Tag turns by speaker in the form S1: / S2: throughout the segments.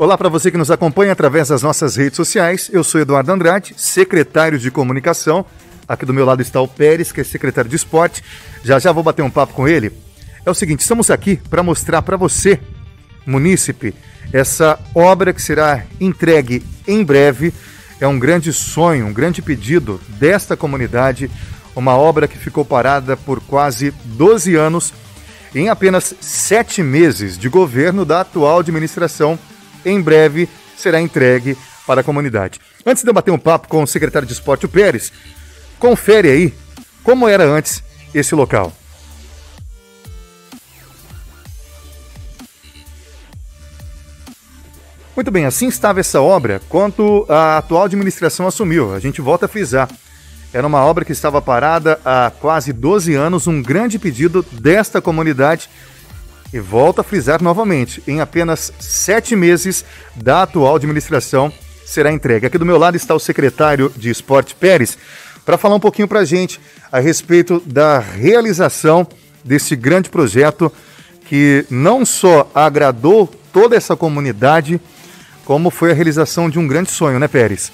S1: Olá para você que nos acompanha através das nossas redes sociais. Eu sou Eduardo Andrade, secretário de comunicação. Aqui do meu lado está o Pérez, que é secretário de esporte. Já já vou bater um papo com ele. É o seguinte, estamos aqui para mostrar para você, munícipe, essa obra que será entregue em breve. É um grande sonho, um grande pedido desta comunidade, uma obra que ficou parada por quase 12 anos, em apenas sete meses de governo da atual administração em breve será entregue para a comunidade. Antes de eu bater um papo com o secretário de esporte, o Pérez, confere aí como era antes esse local. Muito bem, assim estava essa obra quando a atual administração assumiu. A gente volta a frisar. Era uma obra que estava parada há quase 12 anos, um grande pedido desta comunidade e volto a frisar novamente: em apenas sete meses da atual administração será entregue. Aqui do meu lado está o secretário de Esporte Pérez para falar um pouquinho para a gente a respeito da realização desse grande projeto que não só agradou toda essa comunidade, como foi a realização de um grande sonho, né, Pérez?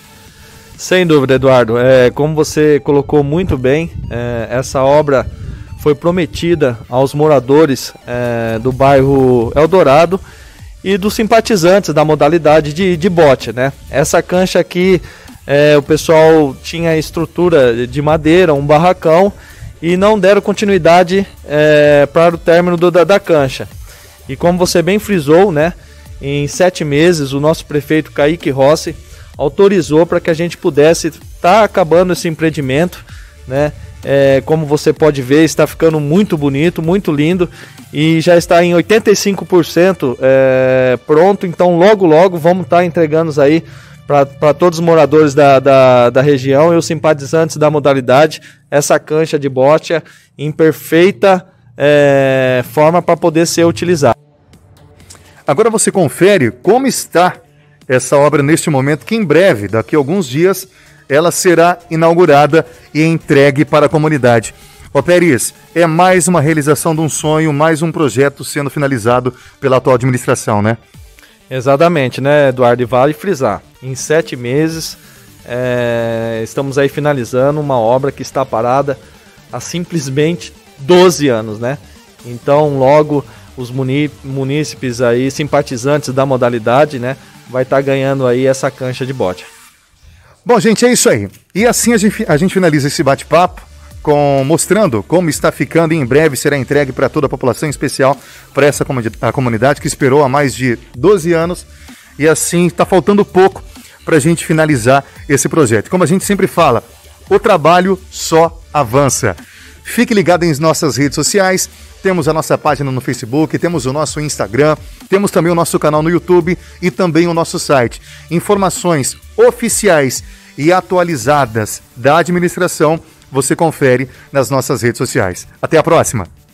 S2: Sem dúvida, Eduardo. É, como você colocou muito bem, é, essa obra foi prometida aos moradores é, do bairro Eldorado e dos simpatizantes da modalidade de, de bote. Né? Essa cancha aqui, é, o pessoal tinha estrutura de madeira, um barracão, e não deram continuidade é, para o término do, da, da cancha. E como você bem frisou, né, em sete meses o nosso prefeito Kaique Rossi autorizou para que a gente pudesse estar tá acabando esse empreendimento, né? É, como você pode ver, está ficando muito bonito, muito lindo e já está em 85% é, pronto. Então, logo, logo vamos estar entregando aí para todos os moradores da, da, da, região e os simpatizantes da modalidade essa cancha de bote em perfeita é, forma para poder ser utilizada.
S1: Agora você confere como está essa obra neste momento, que em breve, daqui a alguns dias, ela será inaugurada e entregue para a comunidade. Ó Pérez, é mais uma realização de um sonho, mais um projeto sendo finalizado pela atual administração, né?
S2: Exatamente, né, Eduardo? E vale frisar, em sete meses é, estamos aí finalizando uma obra que está parada há simplesmente 12 anos, né? Então, logo os munícipes aí, simpatizantes da modalidade, né, vai estar tá ganhando aí essa cancha de bote.
S1: Bom, gente, é isso aí. E assim a gente, a gente finaliza esse bate-papo com mostrando como está ficando e em breve será entregue para toda a população, em especial para essa a comunidade que esperou há mais de 12 anos e assim está faltando pouco para a gente finalizar esse projeto. Como a gente sempre fala, o trabalho só avança. Fique ligado em nossas redes sociais. Temos a nossa página no Facebook, temos o nosso Instagram, temos também o nosso canal no YouTube e também o nosso site. Informações oficiais e atualizadas da administração você confere nas nossas redes sociais. Até a próxima!